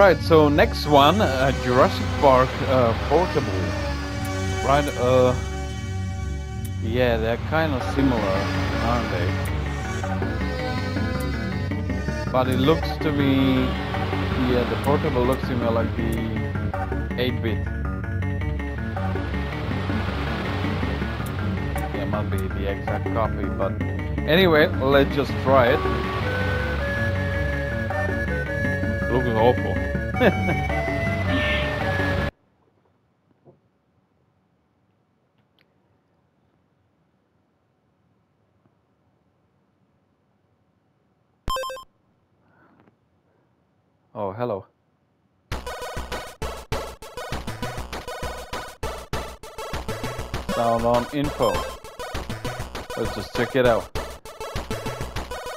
Alright, so next one, uh, Jurassic Park uh, Portable. Right, uh... Yeah, they're kind of similar, aren't they? But it looks to me... Yeah, the Portable looks to me like the 8-bit. Yeah, might be the exact copy, but... Anyway, let's just try it. Looks awful. oh, hello. Sound on info. Let's just check it out.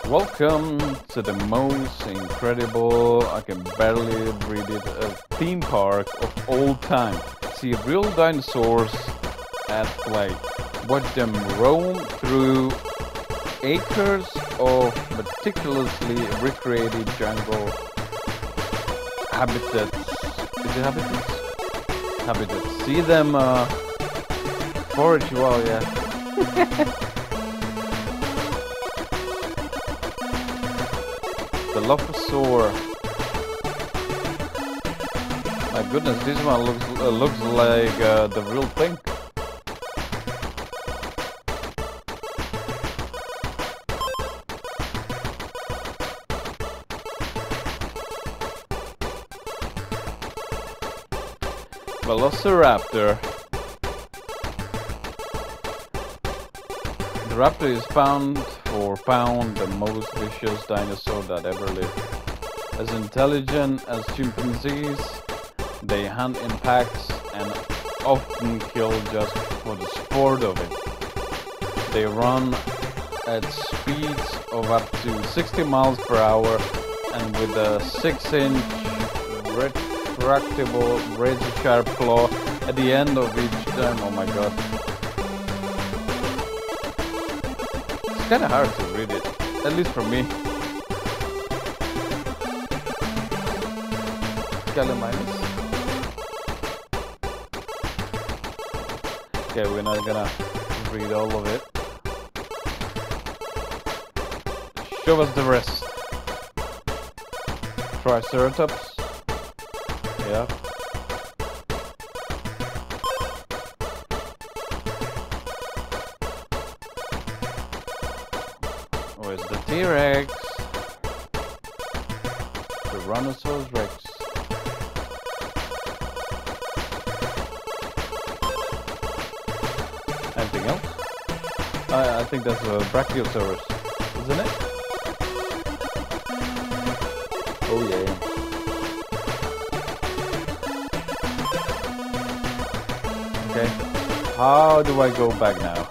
Welcome to the most incredible, I can barely read it, a theme park of all time. See real dinosaurs at play. Watch them roam through acres of meticulously recreated jungle habitats. Is it habitats? Habitats. See them uh, forage well, yeah. Dilophosaur. My goodness, this one looks uh, looks like uh, the real thing. Velociraptor. Raptor is found or found the most vicious dinosaur that ever lived. As intelligent as chimpanzees, they hunt in packs and often kill just for the sport of it. They run at speeds of up to 60 miles per hour and with a 6-inch retractable razor-sharp claw at the end of each time. Oh my god. Kind of hard to read it, at least for me. Gallimimus. Okay, we're not gonna read all of it. Show us the rest. Triceratops. Yeah. Anything else? I, I think that's a Brachiosaurus, isn't it? Oh yeah. Okay. How do I go back now?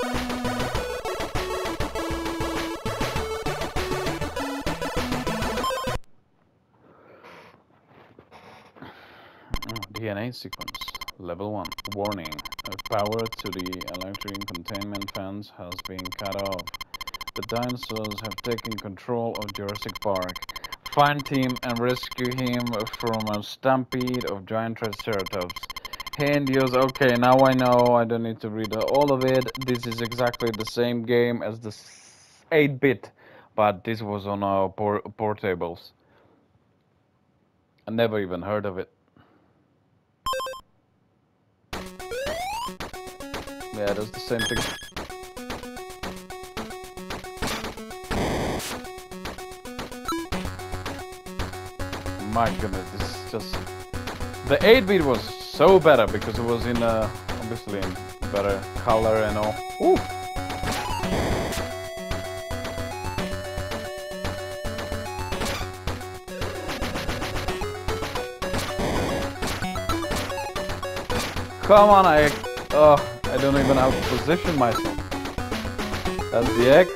Oh, DNA sequence. Level 1. Warning. Power to the electric containment fans has been cut off. The dinosaurs have taken control of Jurassic Park. Find him and rescue him from a stampede of giant triceratops. Hey Indios, okay, now I know I don't need to read all of it. This is exactly the same game as the 8-bit, but this was on our por portables. I never even heard of it. Yeah, that's the same thing. My goodness, this is just... The 8-bit was so better because it was in, uh, obviously in better color and all. Ooh! Come on, I... Oh, I don't even how to position myself. That's the egg.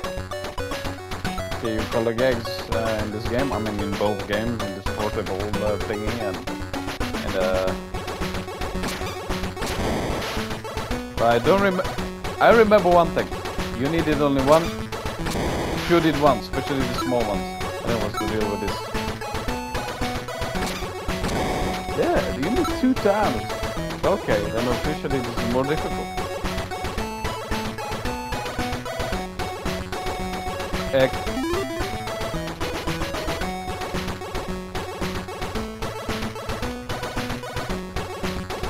Okay, you collect eggs uh, in this game. I mean, in both games, in this portable uh, thingy and... and uh, but I don't remember... I remember one thing. You needed only one. Shoot it once, especially the small ones. And it was to deal with this. Yeah, you need two times. Okay, then officially this is more difficult. Egg.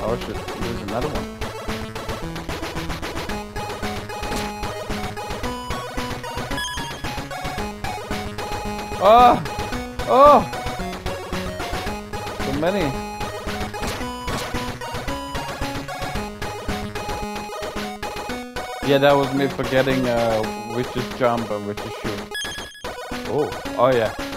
Oh shit, there's another one. Oh! Oh! So many. Yeah, that was me forgetting uh, which is jump and which is shoot. Oh, oh yeah.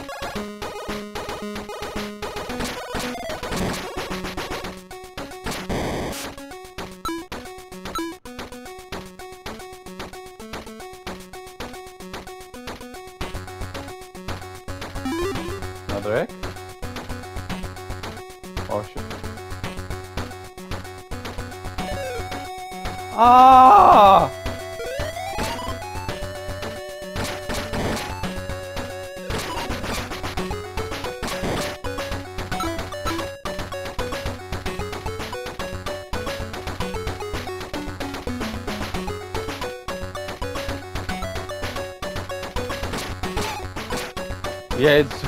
Yeah, it's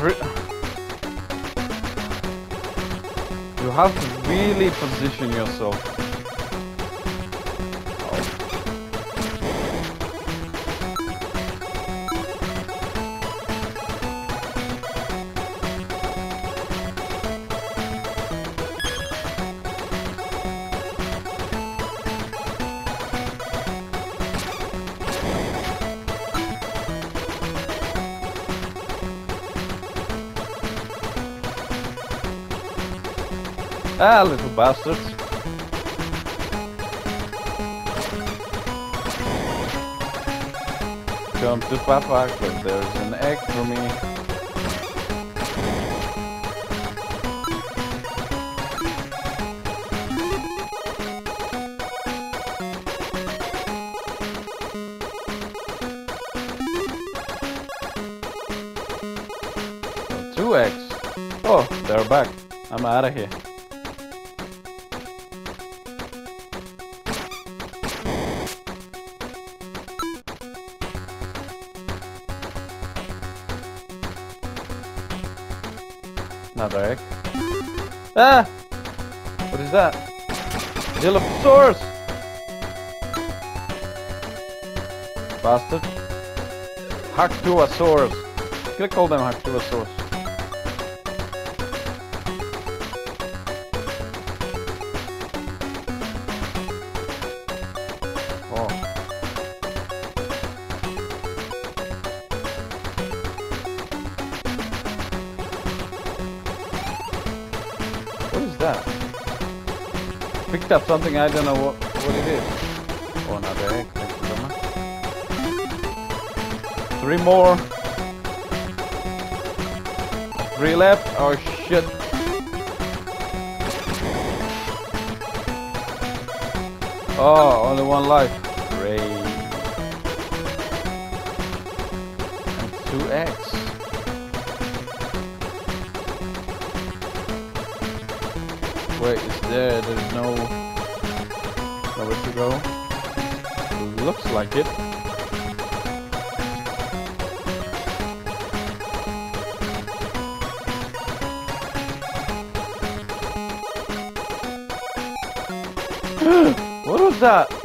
You have to really position yourself. Ah, little bastards. Come to Papa, cause there's an egg for me. Two eggs. Oh, they're back. I'm out of here. Ah! What is that? Dilophosaurus! Bastard. Hacktuosaurus. Can I call them Hacktuosaurus? Up something I don't know what, what it is. Oh, another egg. Thank you very much. Three more. Three left. Oh shit. Oh, only one life. Great. And two eggs. Wait, is there? There's no nowhere to go. Looks like it. what was that?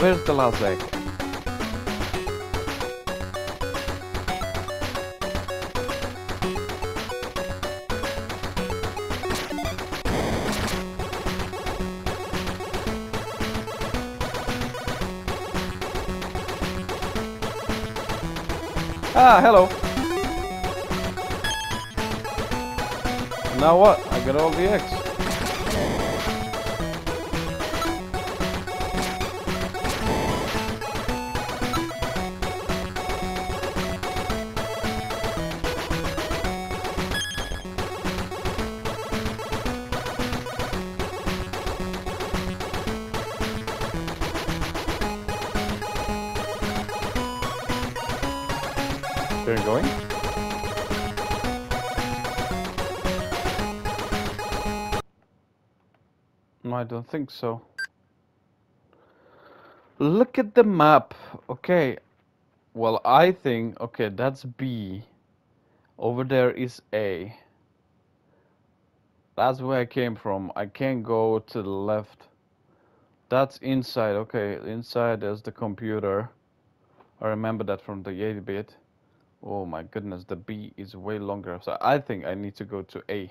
Where's the last egg? Ah, hello. Now what? I got all the eggs. Where are going? No, I don't think so. Look at the map. Okay. Well, I think, okay, that's B. Over there is A. That's where I came from. I can't go to the left. That's inside. Okay, inside is the computer. I remember that from the 8-bit. Oh my goodness, the B is way longer. So I think I need to go to A.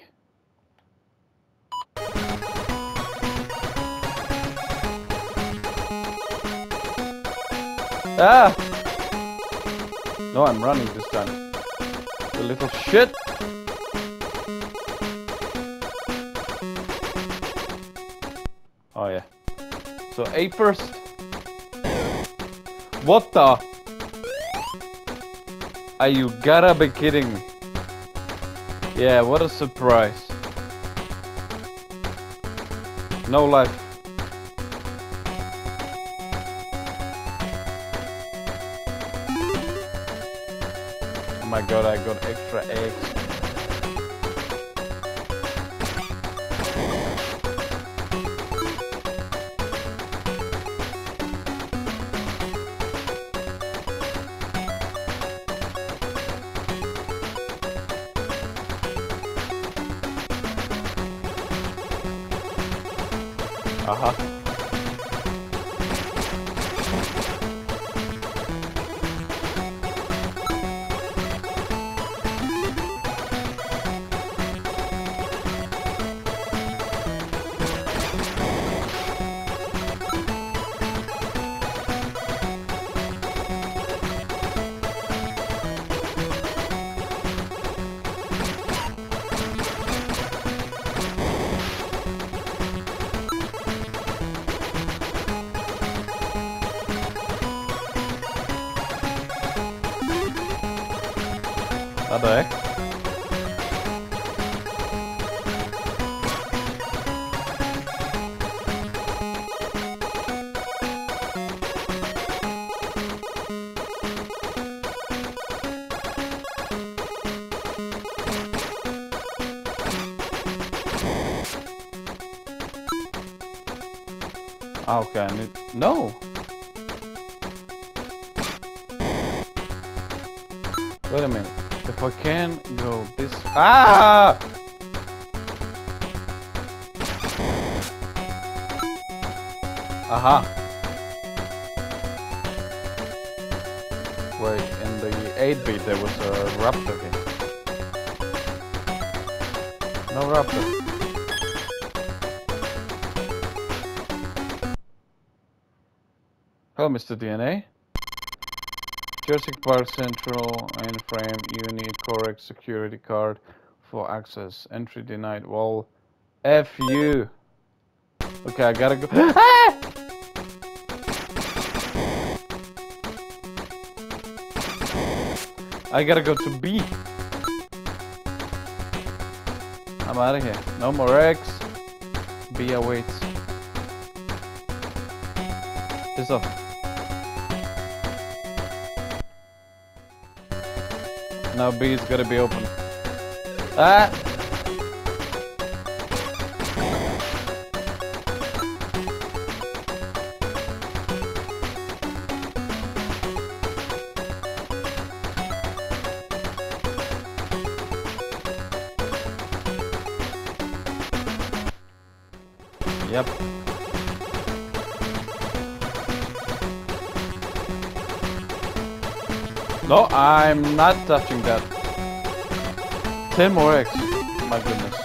Ah! No, I'm running this time. The little shit! Oh yeah. So A first. What the? Are you gotta be kidding me? Yeah, what a surprise. No life. Oh my god, I got extra eggs. Aha. Vad är Ah, okay. No! Wait a minute. If I can go this... Ah! Aha! Wait, in the 8-bit there was a raptor game. No raptor. Hello, Mr. DNA. Jurassic Park Central mainframe. You need correct security card for access. Entry denied. Well, F you. Okay, I gotta go. Ah! I gotta go to B. I'm out of here. No more X. B awaits. Piss off. Now B is gonna be open. Ah! Yep. No, I'm not touching that. 10 more eggs. My goodness.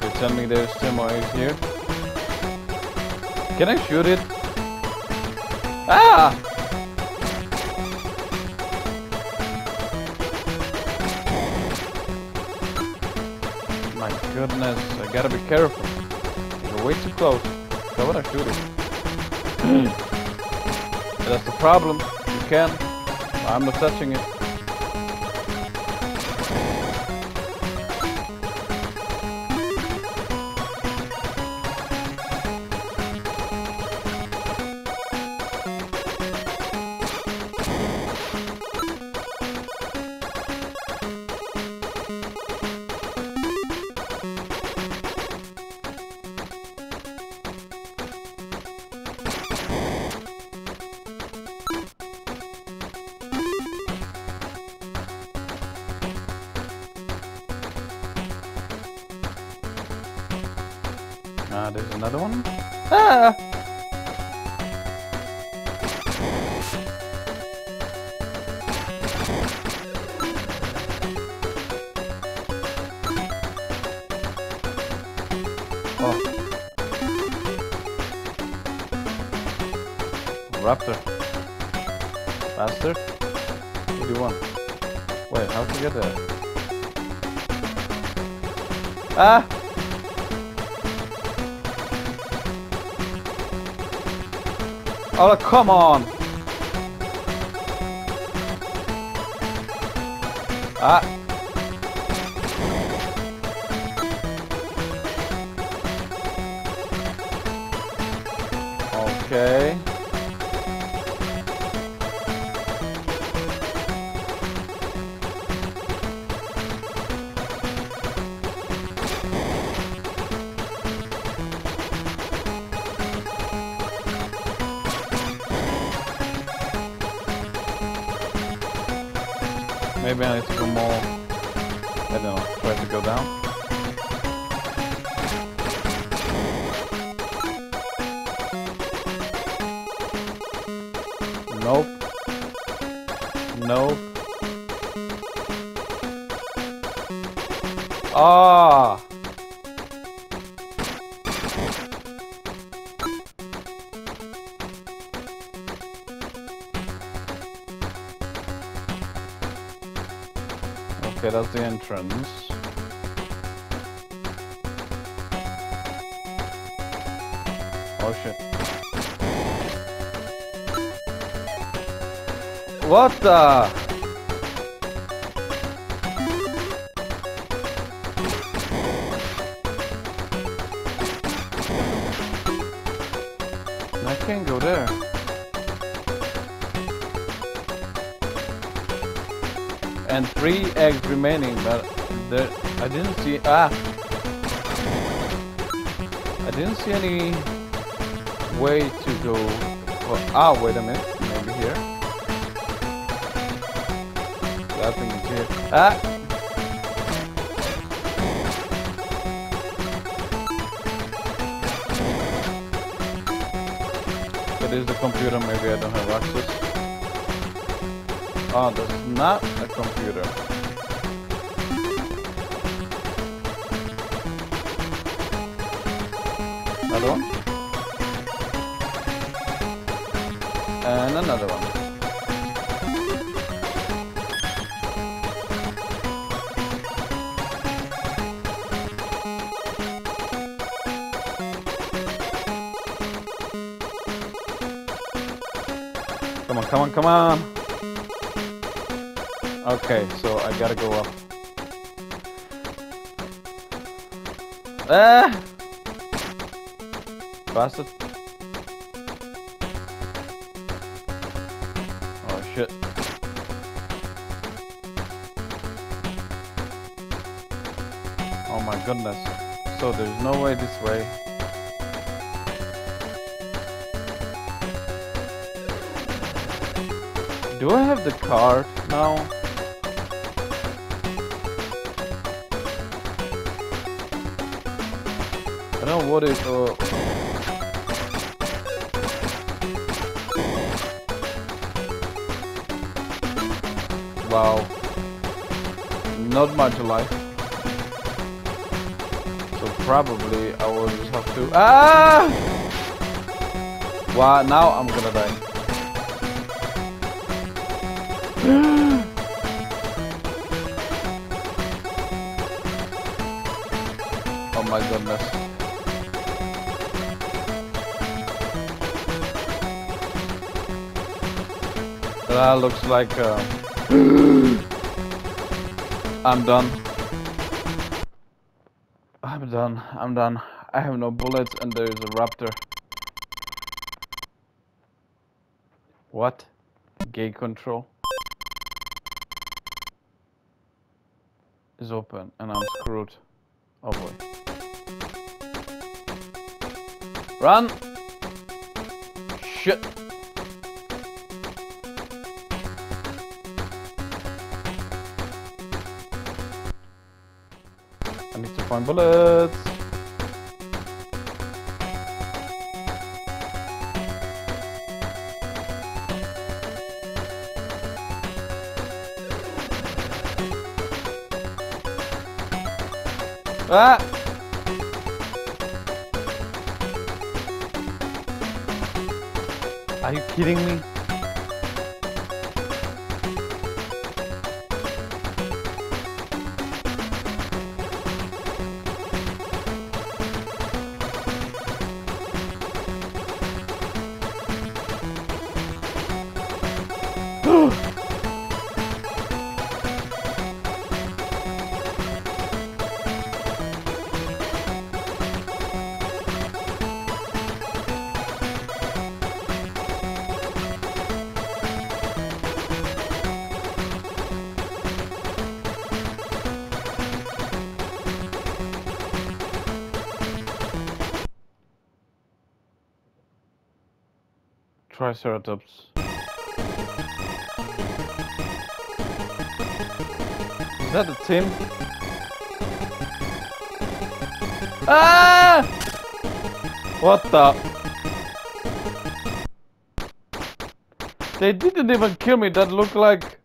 They tell me there's 10 more eggs here. Can I shoot it? Ah! My goodness, I gotta be careful. You're way too close. I wanna shoot it. That's the problem. Can. I'm not touching it. Raptor. Faster? You want? Wait, how to get there? Ah! Oh, come on! Ah! Maybe I need to go more. I don't know. Try to go down. That's. Oh shit. What the? Three eggs remaining, but there, I didn't see, ah! I didn't see any way to go, oh, ah, wait a minute, maybe here. That thing is here, ah! Is the computer, maybe I don't have access. Oh, that's not a computer. Another one. And another one. Come on, come on, come on! Okay, so I gotta go up. Ah! Bastard. Oh shit. Oh my goodness. So there's no way this way. Do I have the card now? I don't know what it. Uh... Wow. Not much life. So probably I will just have to. Ah! Wow, now I'm gonna die. Oh my goodness. That looks like uh... I'm done. I'm done. I'm done. I have no bullets and there's a raptor. What? Gate control? Is open and I'm screwed. Oh boy. Run! Shit! Find bullets. Ah! Are you kidding me? Triceratops. Is that a team? Ah! What the? They didn't even kill me. That looked like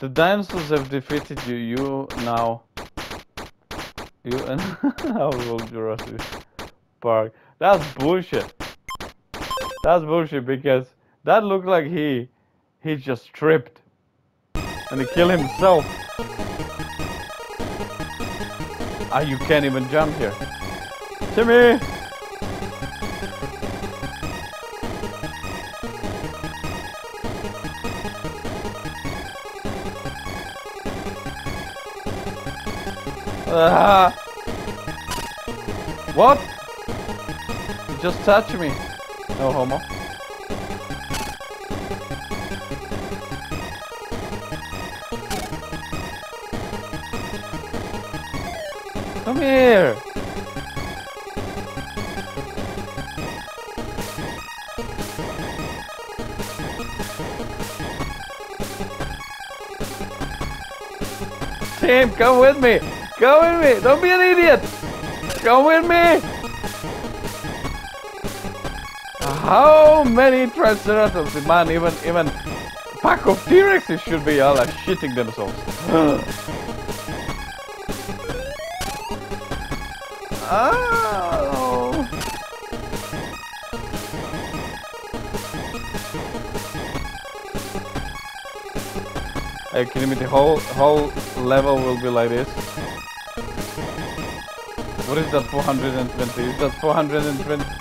the dinosaurs have defeated you. You now. You and how old Jurassic Park. That's bullshit. That's bullshit because that looked like he he just tripped and he killed himself. Ah, you can't even jump here. Timmy! Ah! What? You just touched me. No homo. Come here! Tim, come with me! Come with me! Don't be an idiot! Come with me! How many Triceratops? Man, even even pack of T-Rexes should be all like shitting themselves. oh. Can you the whole whole level will be like this? What is that 420? Is that 420?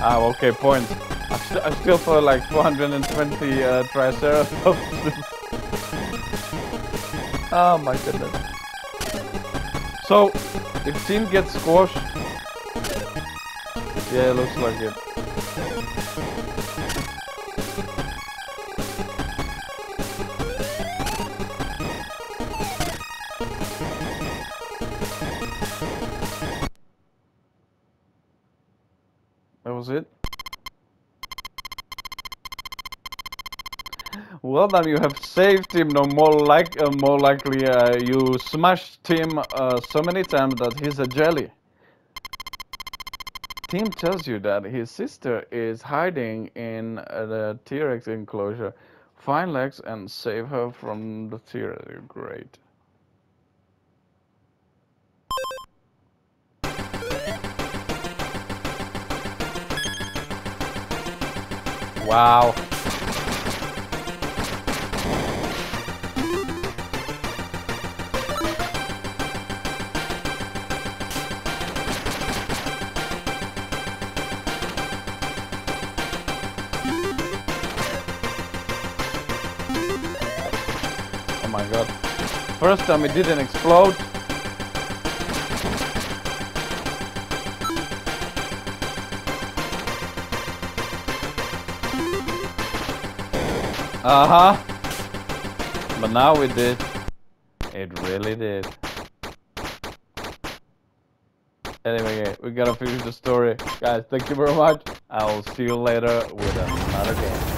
Ah, okay, points. I, st I still thought like 420 uh, Triceratops. oh my goodness. So, if Tim gets squashed... Yeah, it looks like it. Was it. Well done, you have saved him. No more like, uh, more likely, uh, you smashed him uh, so many times that he's a jelly. Tim tells you that his sister is hiding in uh, the T-Rex enclosure. Find Lex and save her from the T-Rex. Great. Wow. Oh my god. First time it didn't explode, Uh-huh. But now it did. It really did. Anyway, we gotta finish the story. Guys, thank you very much. I'll see you later with another game.